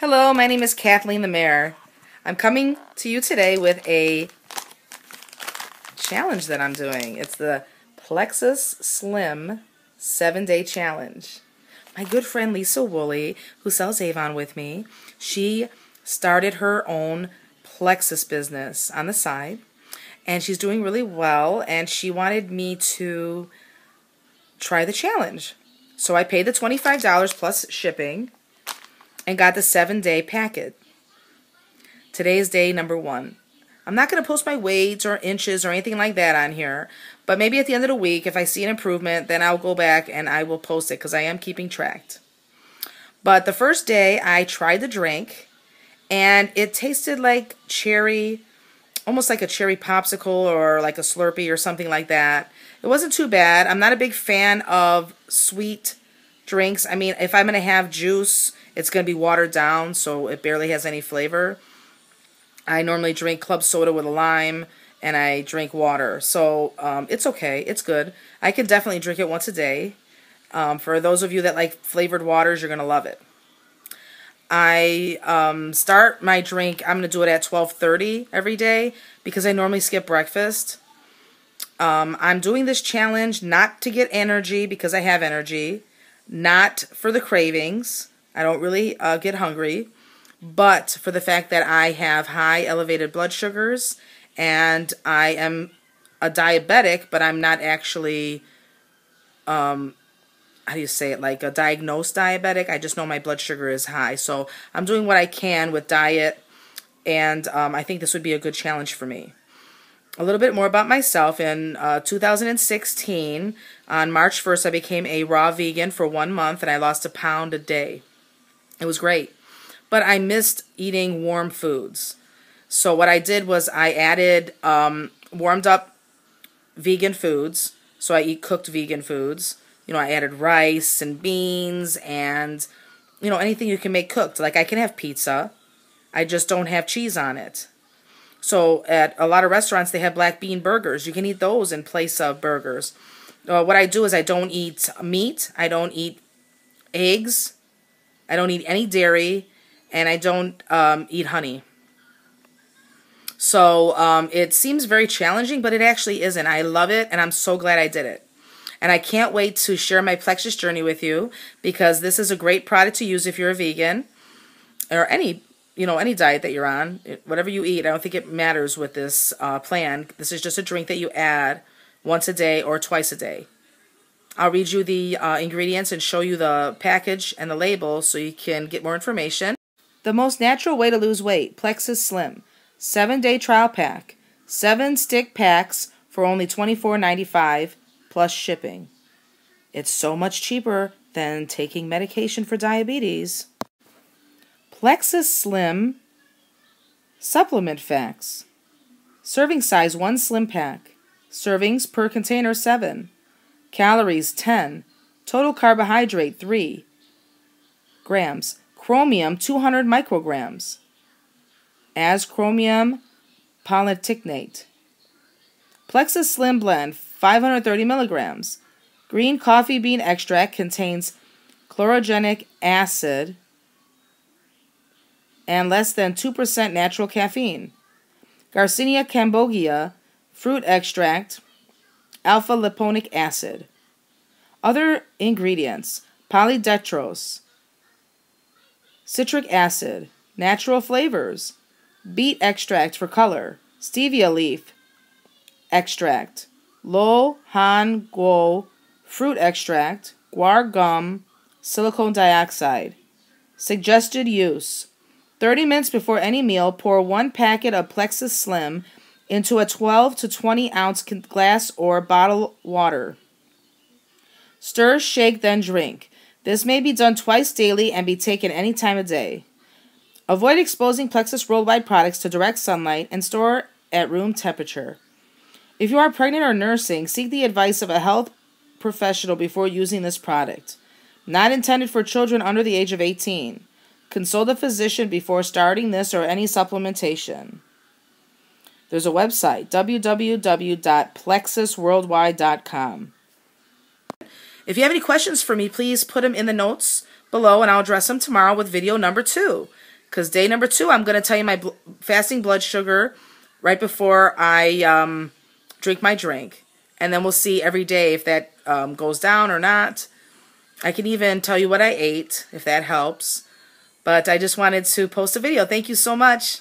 Hello, my name is Kathleen LeMaire. I'm coming to you today with a challenge that I'm doing. It's the Plexus Slim 7-Day Challenge. My good friend Lisa Woolley, who sells Avon with me, she started her own Plexus business on the side, and she's doing really well, and she wanted me to try the challenge. So I paid the $25 plus shipping, and got the seven day packet. Today is day number one. I'm not going to post my weights or inches or anything like that on here, but maybe at the end of the week, if I see an improvement, then I'll go back and I will post it because I am keeping track. But the first day, I tried the drink and it tasted like cherry, almost like a cherry popsicle or like a Slurpee or something like that. It wasn't too bad. I'm not a big fan of sweet drinks. I mean, if I'm going to have juice, it's going to be watered down, so it barely has any flavor. I normally drink club soda with a lime, and I drink water. So um, it's okay. It's good. I can definitely drink it once a day. Um, for those of you that like flavored waters, you're going to love it. I um, start my drink, I'm going to do it at 12.30 every day because I normally skip breakfast. Um, I'm doing this challenge not to get energy because I have energy not for the cravings. I don't really uh, get hungry, but for the fact that I have high elevated blood sugars and I am a diabetic, but I'm not actually, um, how do you say it, like a diagnosed diabetic. I just know my blood sugar is high. So I'm doing what I can with diet, and um, I think this would be a good challenge for me a little bit more about myself. In uh, 2016, on March 1st, I became a raw vegan for one month and I lost a pound a day. It was great. But I missed eating warm foods. So, what I did was I added um, warmed up vegan foods. So, I eat cooked vegan foods. You know, I added rice and beans and, you know, anything you can make cooked. Like, I can have pizza, I just don't have cheese on it. So at a lot of restaurants, they have black bean burgers. You can eat those in place of burgers. Uh, what I do is I don't eat meat. I don't eat eggs. I don't eat any dairy. And I don't um, eat honey. So um, it seems very challenging, but it actually isn't. I love it, and I'm so glad I did it. And I can't wait to share my Plexus journey with you because this is a great product to use if you're a vegan or any you know, any diet that you're on, whatever you eat, I don't think it matters with this uh, plan. This is just a drink that you add once a day or twice a day. I'll read you the uh, ingredients and show you the package and the label so you can get more information. The most natural way to lose weight, Plexus Slim. 7-day trial pack. 7 stick packs for only $24.95 plus shipping. It's so much cheaper than taking medication for diabetes. Plexus Slim Supplement Facts Serving size 1 slim pack. Servings per container 7. Calories 10. Total carbohydrate 3 grams. Chromium 200 micrograms. As chromium polynicotinate. Plexus Slim Blend 530 milligrams. Green coffee bean extract contains chlorogenic acid and less than 2% natural caffeine. Garcinia cambogia, fruit extract, alpha liponic acid. Other ingredients polydextrose, citric acid, natural flavors, beet extract for color, stevia leaf extract, lo han guo fruit extract, guar gum, silicone dioxide. Suggested use 30 minutes before any meal, pour one packet of Plexus Slim into a 12 to 20 ounce glass or bottle of water. Stir, shake, then drink. This may be done twice daily and be taken any time of day. Avoid exposing Plexus Worldwide products to direct sunlight and store at room temperature. If you are pregnant or nursing, seek the advice of a health professional before using this product. Not intended for children under the age of 18. Consult a physician before starting this or any supplementation. There's a website, www.plexusworldwide.com. If you have any questions for me, please put them in the notes below and I'll address them tomorrow with video number two. Because day number two, I'm going to tell you my bl fasting blood sugar right before I um, drink my drink. And then we'll see every day if that um, goes down or not. I can even tell you what I ate, if that helps. But I just wanted to post a video. Thank you so much.